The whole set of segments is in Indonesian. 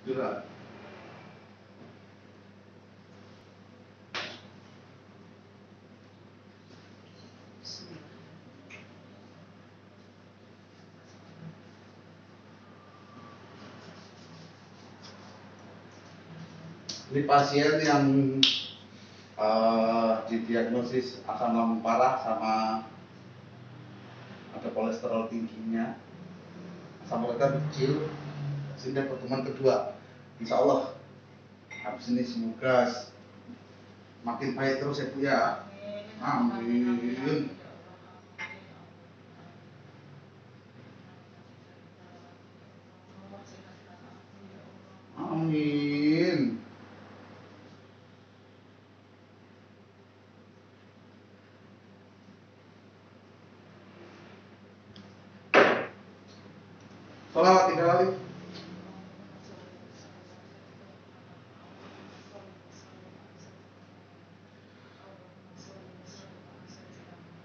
Ini pasien yang eh, didiagnosis asam lambung parah sama ada kolesterol tingginya, asam uratnya kecil, sehingga pertemuan kedua, insya Allah habis ini semoga makin baik terus ya Bu ya. Amin. Amin. Salawat tiga kali.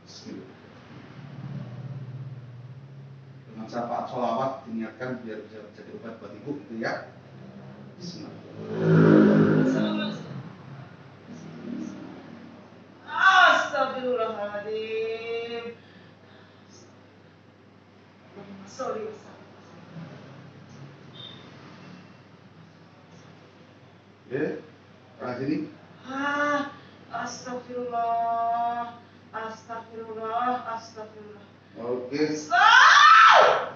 Bismillah. Dengan syafaat sholawat diniatkan biar bisa jadi obat buat ibu gitu ya. Bismillah. Astagfirullahaladzim. Sorry. Ya, sini. Ah, astagfirullah. Astagfirullah, astagfirullah. Oke. Ah!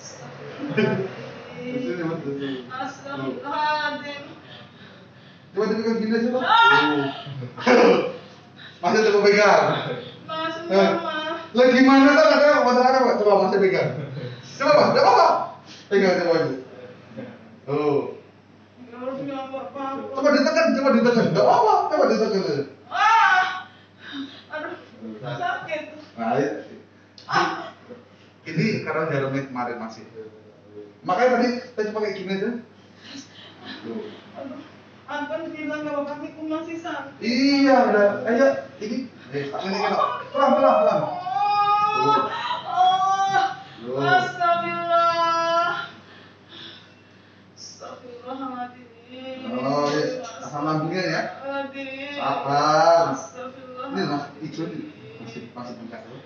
Astagfirullahaladzim. Astagfirullahaladzim. Coba dipegang gini aja, Pak. Masih coba pegang. Mas, Eh. Lah gimana kan ada motor ada Pak? Coba masih pegang. Coba Pak, enggak apa-apa. Pegang coba aja. Nggak apa-apa. Coba ditekan, coba ditekan. Enggak apa-apa, coba ditekan aja. Ah! Aduh, sakit. Nah, ini, ini karena jarumnya kemarin masih. Makanya tadi saya cuma kayak gini aja. Tuh. Anton bilang kalau kakiku masih sakit. Iya, udah. Ayo, ini. Eh, ini. Pelan, pelan, pelan. Oh, oh, Tuh. astagfirullah. Astagfirullahaladzim. Oh, yes. Asam lambungnya ya. Astagfirullahaladzim. Sabar. Astagfirullah. Ini masih hijau nih. Masih masih bengkak tuh.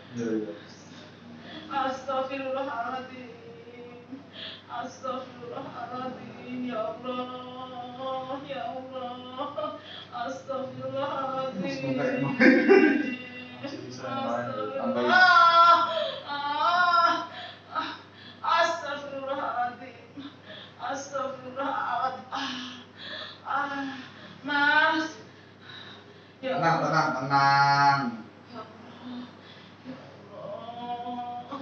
Astagfirullahaladzim. Astagfirullahaladzim. Ya Allah. Ya Allah. Astagfirullahaladzim. Mas, bengkak emang. Masih bisa main. Tambahin. Ah, ah, ah. Astagfirullahaladzim. Astagfirullahaladzim. Ah, ah. Mas. Ya Tenang, Allah. tenang, tenang. Ya Allah, ya Allah,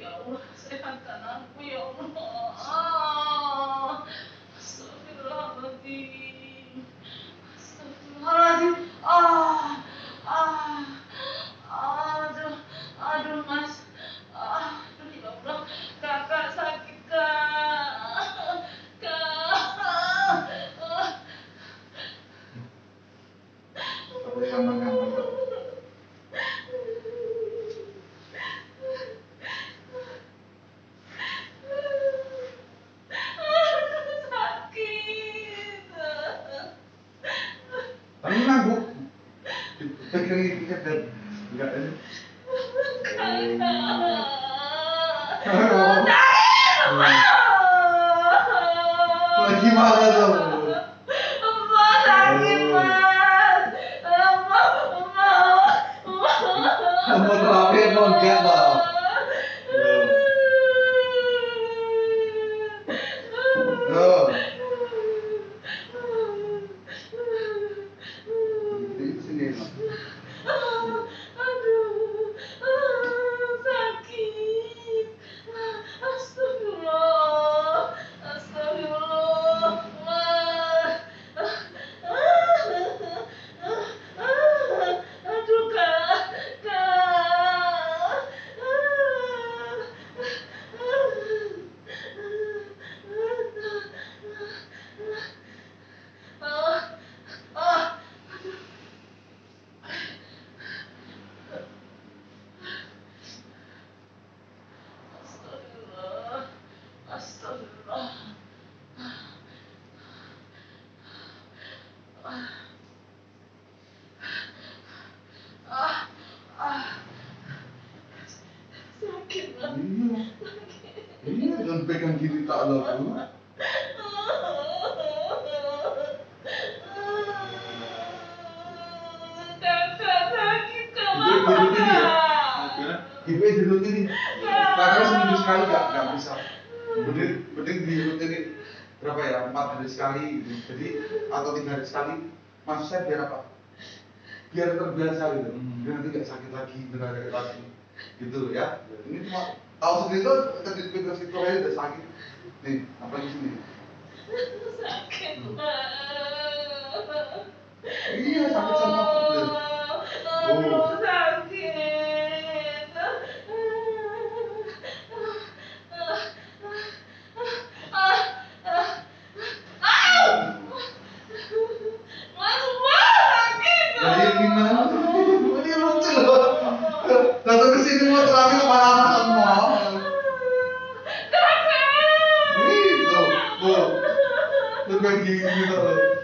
ya Allah, sehatkan aku ya Allah. Ah, Astagfirullahaladzim, Astagfirullahaladzim. Ah, ah, aduh, aduh mas, aduh ya Allah, kakak sakit kak, kak. Ah. Coba gampang, gampang. Pak. Tenang, Bu. Pegang ini dan enggak ini. Lagi mana tuh? Iya, jangan pegang gini tak bu. Kakak sakit Ibu dirutin ya? Akhirnya Ibu dirutin ini. Karena seminggu sekali gak, gak bisa. Mending, mending dirutinin berapa ya? Empat hari sekali gitu. Jadi atau tiga hari sekali. Maksud saya biar apa? Biar terbiasa gitu. Hmm. Biar nanti gak sakit lagi, benar lagi. Gitu ya. Ini cuma tahu sendiri tuh tadi pegang situ aja udah sakit. Nih, apalagi sini. Sakit Iya, sakit sama aku. Aduh, sakit. Mas, sakit. Jadi gimana? Ini lucu loh. Datang ke sini mau terapi ke mana-mana semua. Nih, tuh, tuh. Tuh kayak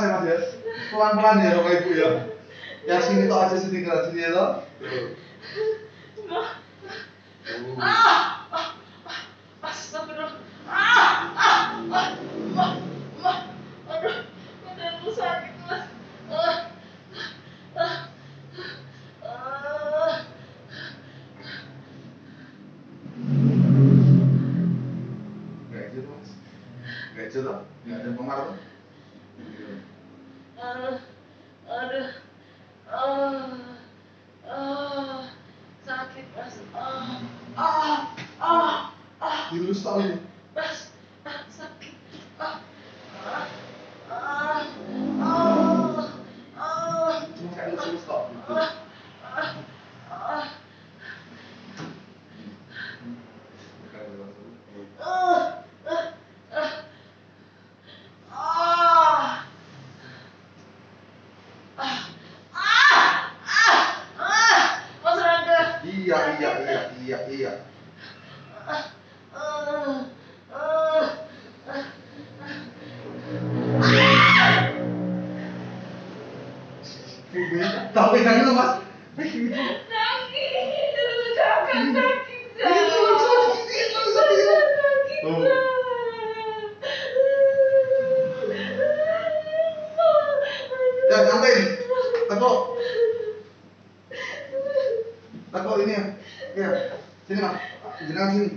keras ya mas ya. Pelan pelan ya sama ibu ya. Yang sini tuh aja sini keras sini ya toh. Tuh. Jangan sini.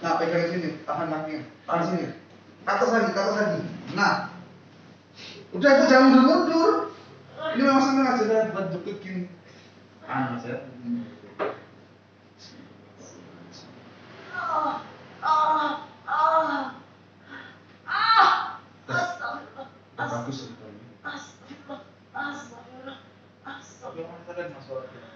Nah, pegang sini, tahan kakinya, tahan sini. Ke atas lagi, ke atas lagi. Nah, udah itu jangan mundur-mundur. Ini memang sengaja saya buat jepit gini. Panas ya. Ah, ah, ah, ah. Astagfirullah, Bagus sekali. astagfirullah, astagfirullah, Tapi astagfirullah.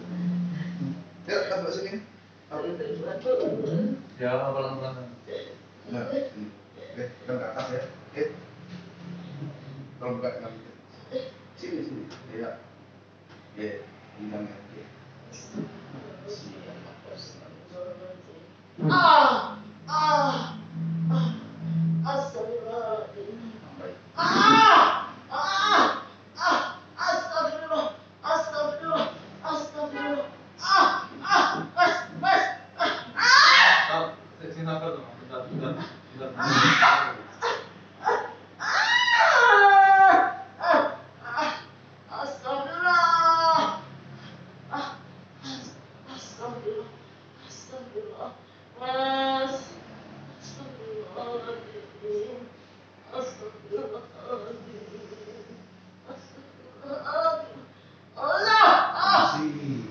Ya, kita buat sini. Ya pelan-pelan. Nah. Oke, kita ke atas ya. Oke. Tolong buka. Sini, sini. Iya. Oke. Bilang ya. ya. Ah, ah, ah, astagfirullahaladzim. Baik. Ah, ah, ah, astagfirullah, astagfirullah, astagfirullah. Ah, ah, mas, mas, ah, ah, Tar, sini sabar tuh, bentar, bentar, bentar. ah, ah, ah, astagfirullah. Ah, as- astagfirullah, astagfirullah. Mas, astagfirullahaladzim, astagfirullahaladzim, astagfirullahaladzim. Allah, ah. Masih.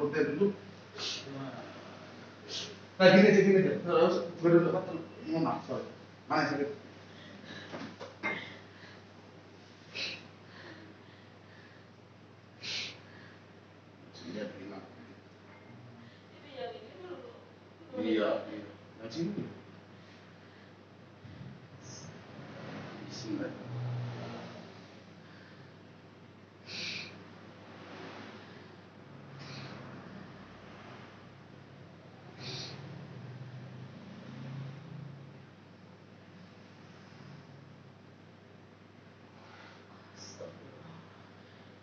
Rotate dulu. Nah gini aja, gini aja. Terus gue dulu apa tuh? Mohon maaf, sorry. Mana yang sakit? Iya, terima. Iya, iya. Nah, sini. Bismillah.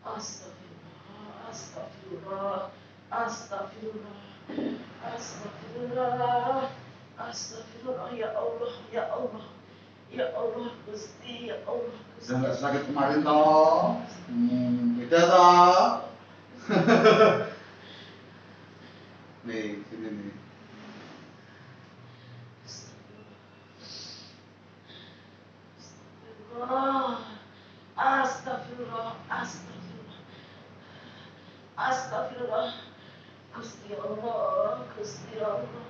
Astagfirullah, astagfirullah, astagfirullah, astagfirullah, astagfirullah, ya Allah, ya Allah, ya Allah, Gusti, ya Allah, Gusti. Nggak sakit kemarin toh? Hmm, beda toh? nih, sini nih. Astagfirullah, astagfirullah, astagfirullah, astagfirullah, Gusti Allah, Gusti Allah,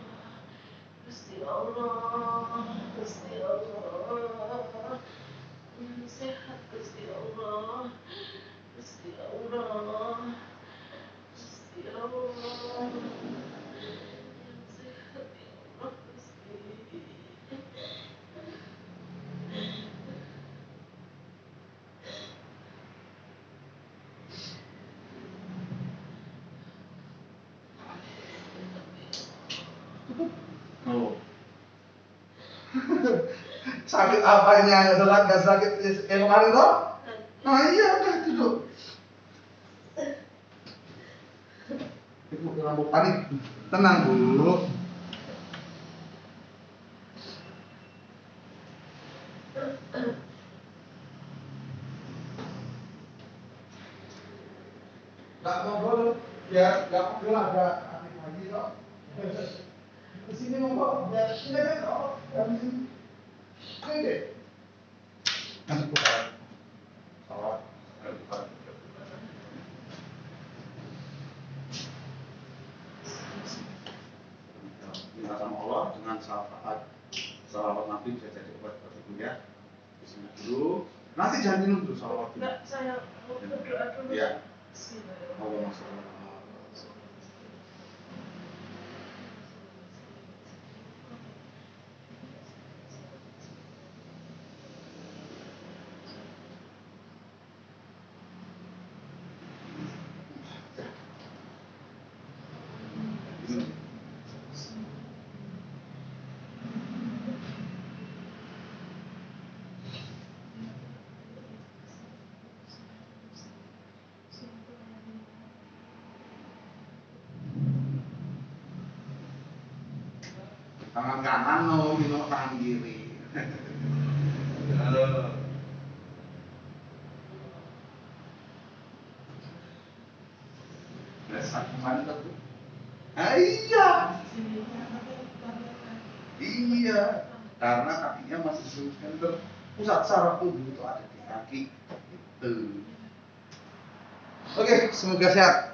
Gusti Allah, Gusti Allah, Hmm, sehat Gusti Allah, Gusti Allah, Gusti Allah, yang sehat ya Allah Gusti. Oh. Sakit apanya? Sakit, nggak sakit yang kemarin toh? Nah iya, udah duduk. Ibu kamu panik, tenang dulu. Gak ngobrol, biar gak ngobrol ada aktif lagi toh. Di sini ngobrol, biar sini kan toh, sini. Ini deh. Nanti buka. Salah. Ayo buka. Minta sama Allah dengan syafaat salawat Nabi bisa jadi obat buat ibu ya. Bismillah dulu. Nanti jangan minum dulu salawat dulu. Enggak, saya mau berdoa dulu. Iya. Bismillahirrahmanirrahim. Allah masalah. Tangan kanan no, minum tangan kiri. Halo. Dasar kemarin tuh. Ah, iya. Iya. Karena kakinya masih belum center. Pusat saraf tubuh itu ada di kaki. Itu. Oke, semoga sehat.